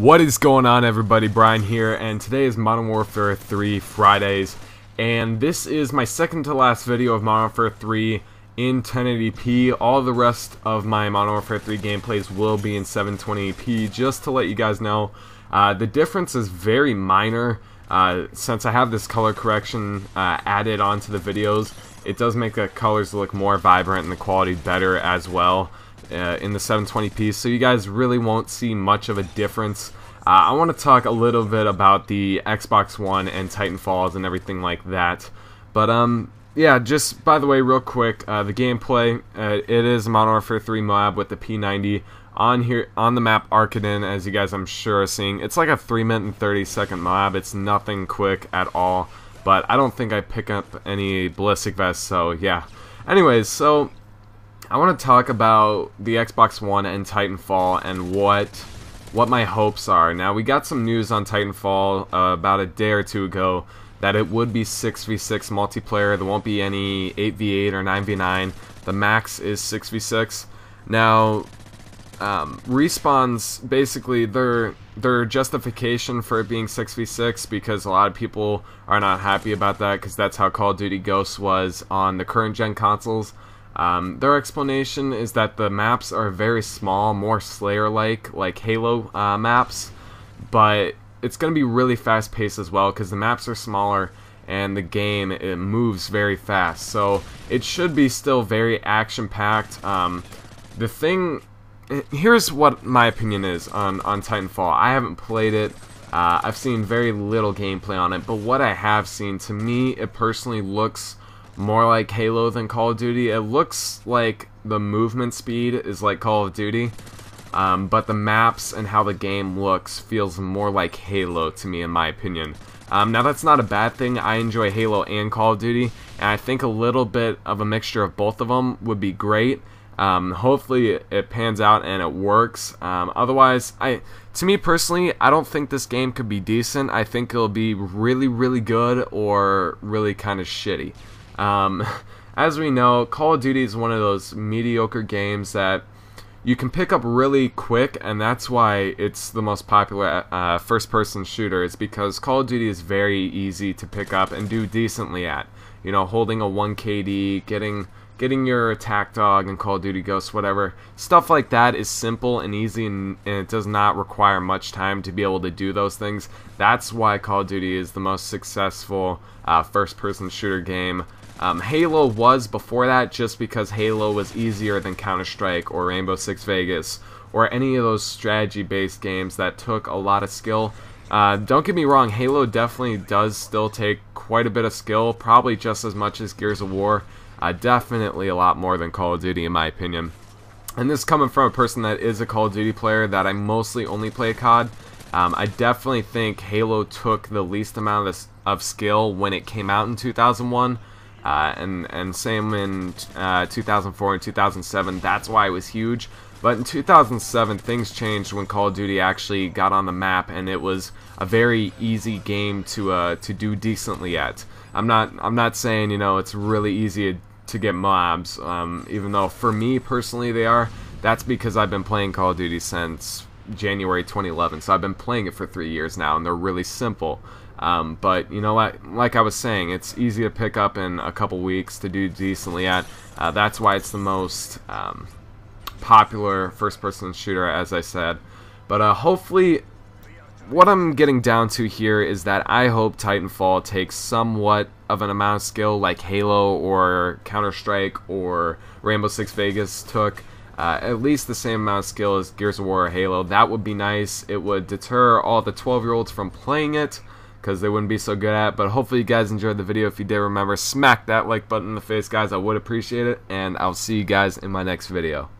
What is going on everybody, Brian here, and today is Modern Warfare 3 Fridays, and this is my second to last video of Modern Warfare 3 in 1080p. All the rest of my Modern Warfare 3 gameplays will be in 720p, just to let you guys know. Uh, the difference is very minor, uh, since I have this color correction uh, added onto the videos, it does make the colors look more vibrant and the quality better as well uh, in the 720p, so you guys really won't see much of a difference. Uh, I want to talk a little bit about the Xbox One and Titanfalls and everything like that. But, um, yeah, just by the way, real quick, uh, the gameplay, uh, it is Modern Warfare 3 Moab with the P90 on here on the map Arkaden, as you guys I'm sure are seeing. It's like a 3 minute and 30 second Moab. It's nothing quick at all. But I don't think I pick up any ballistic vests, so yeah. Anyways, so I want to talk about the Xbox One and Titanfall and what what my hopes are. Now, we got some news on Titanfall uh, about a day or two ago that it would be 6v6 multiplayer. There won't be any 8v8 or 9v9. The max is 6v6. Now, um, Respawn's basically their their justification for it being 6v6 because a lot of people are not happy about that because that's how Call of Duty Ghosts was on the current gen consoles. Um, their explanation is that the maps are very small, more Slayer-like, like Halo uh, maps, but it's going to be really fast-paced as well because the maps are smaller and the game it moves very fast. So it should be still very action-packed. Um, the thing, here's what my opinion is on on Titanfall. I haven't played it. Uh, I've seen very little gameplay on it, but what I have seen, to me, it personally looks more like Halo than Call of Duty. It looks like the movement speed is like Call of Duty, um, but the maps and how the game looks feels more like Halo to me, in my opinion. Um, now that's not a bad thing. I enjoy Halo and Call of Duty, and I think a little bit of a mixture of both of them would be great. Um, hopefully it pans out and it works. Um, otherwise, I, to me personally, I don't think this game could be decent. I think it'll be really, really good or really kind of shitty. Um, as we know, Call of Duty is one of those mediocre games that you can pick up really quick, and that's why it's the most popular uh, first-person shooter. It's because Call of Duty is very easy to pick up and do decently at. You know, holding a 1 KD, getting getting your attack dog and Call of Duty Ghosts, whatever. Stuff like that is simple and easy and, and, it does not require much time to be able to do those things. That's why Call of Duty is the most successful uh, first person shooter game um, Halo was before that just because Halo was easier than Counter-Strike or Rainbow Six Vegas or any of those strategy-based games that took a lot of skill. Uh, don't get me wrong, Halo definitely does still take quite a bit of skill, probably just as much as Gears of War. Uh, definitely a lot more than Call of Duty in my opinion. And this coming from a person that is a Call of Duty player that I mostly only play COD. Um, I definitely think Halo took the least amount of, of skill when it came out in 2001. Uh, and and same in uh, 2004 and 2007. That's why it was huge. But in 2007, things changed when Call of Duty actually got on the map, and it was a very easy game to uh, to do decently at. I'm not I'm not saying you know it's really easy to get Moabs, um, even though for me personally they are. That's because I've been playing Call of Duty since January 2011, so I've been playing it for three years now, and they're really simple. Um, but you know what? Like I was saying, it's easy to pick up in a couple weeks to do decently at. Uh, that's why it's the most um, popular first-person shooter, as I said. But uh, hopefully, what I'm getting down to here is that I hope Titanfall takes somewhat of an amount of skill like Halo or Counter-Strike or Rainbow Six Vegas took. Uh, at least the same amount of skill as Gears of War or Halo. That would be nice. It would deter all the 12 year olds from playing it because they wouldn't be so good at it. But hopefully you guys enjoyed the video. If you did, remember, smack that like button in the face, guys. I would appreciate it. And I'll see you guys in my next video.